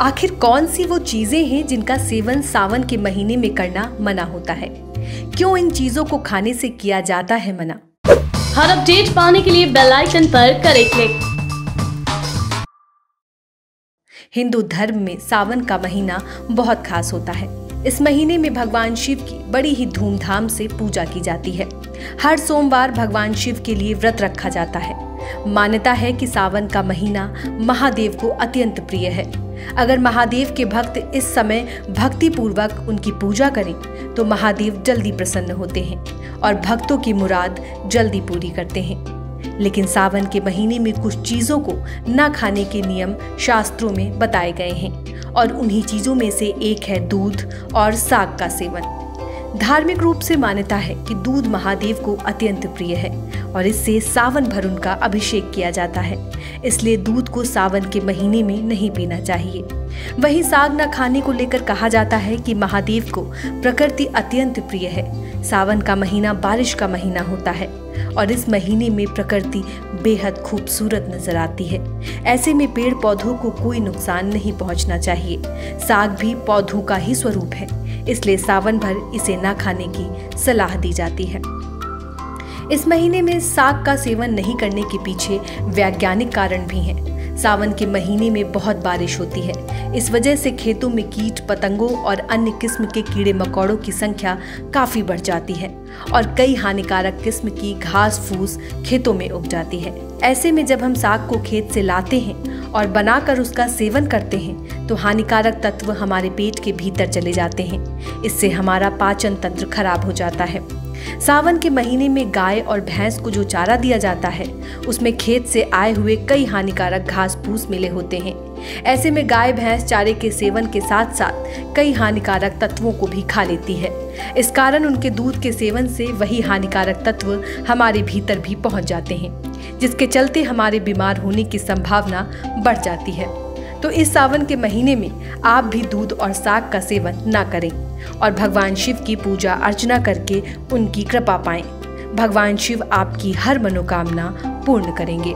आखिर कौन सी वो चीज़ें हैं जिनका सेवन सावन के महीने में करना मना होता है? क्यों इन चीज़ों को खाने से किया जाता है मना? हर अपडेट पाने के लिए बेल आइकन पर करें क्लिक। हिंदू धर्म में सावन का महीना बहुत खास होता है। इस महीने में भगवान शिव की बड़ी ही धूमधाम से पूजा की जाती है। हर सोमवार भगवान शिव के लिए व्रत रखा जाता है। मान्यता है कि सावन का महीना महादेव को अत्यंत प्रिय है। अगर महादेव के भक्त इस समय भक्ति पूर्वक उनकी पूजा करें तो महादेव जल्दी प्रसन्न होते हैं और भक्तों की मुराद जल्दी पूरी करते हैं। लेकिन सावन के महीने में कुछ चीज़ों को न खाने के नियम शास्त्रों में बताए गए हैं और उन्हीं चीज़ों में से एक है दूध और साग का सेवन। धार्मिक रूप से मान्यता है कि दूध महादेव को अत्यंत प्रिय है और इससे सावन भर उनका अभिषेक किया जाता है। इसलिए दूध को सावन के महीने में नहीं पीना चाहिए। वहीं साग न खाने को लेकर कहा जाता है कि महादेव को प्रकृति अत्यंत प्रिय है। सावन का महीना बारिश का महीना होता है और इस महीने में प्रकृति बेहद खूबसूरत नज़र आती है। ऐसे में पेड़ पौधों को कोई नुकसान नहीं पहुँचना चाहिए। साग भी पौधों का ही स्वरूप है। इसलिए सावन भर इसे ना खाने की सलाह दी जाती है। इस महीने में साग का सेवन नहीं करने के पीछे वैज्ञानिक कारण भी हैं। सावन के महीने में बहुत बारिश होती है। इस वजह से खेतों में कीट, पतंगों और अन्य किस्म के कीड़े मकोड़ों की संख्या काफ़ी बढ़ जाती है और कई हानिकारक किस्म की घास, फूस खेतों में उग जाती है। ऐसे में जब हम साग को खेत से लाते हैं और बनाकर उसका सेवन करते हैं तो हानिकारक तत्व हमारे पेट के भीतर चले जाते हैं। इससे हमारा पाचन तंत्र खराब हो जाता है। सावन के महीने में गाय और भैंस को जो चारा दिया जाता है, उसमें खेत से आए हुए कई हानिकारक घास फूस मिले होते हैं। ऐसे में गाय भैंस चारे के सेवन के साथ साथ कई हानिकारक तत्वों को भी खा लेती है। इस कारण उनके दूध के सेवन से वही हानिकारक तत्व हमारे भीतर भी पहुँच जाते हैं, जिसके चलते हमारे बीमार होने की संभावना बढ़ जाती है। तो इस सावन के महीने में आप भी दूध और साग का सेवन ना करें और भगवान शिव की पूजा अर्चना करके उनकी कृपा पाएँ। भगवान शिव आपकी हर मनोकामना पूर्ण करेंगे।